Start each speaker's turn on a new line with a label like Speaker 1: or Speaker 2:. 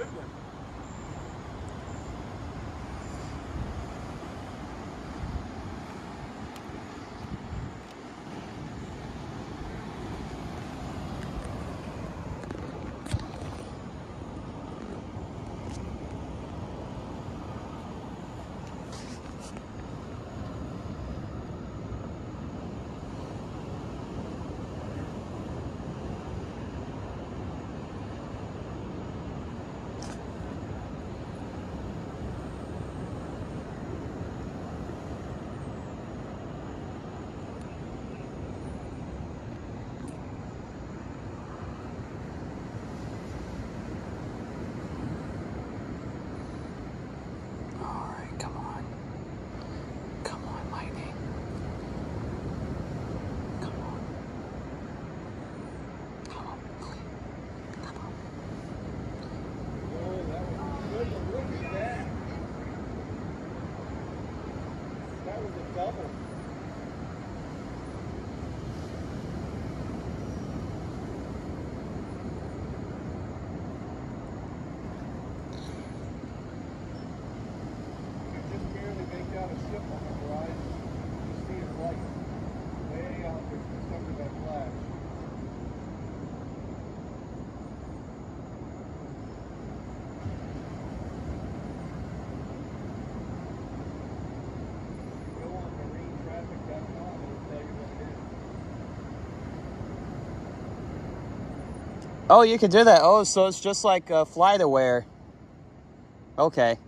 Speaker 1: good one.
Speaker 2: Não.
Speaker 1: Oh, you
Speaker 2: can do that. Oh, so it's just like uh, fly the wear. Okay.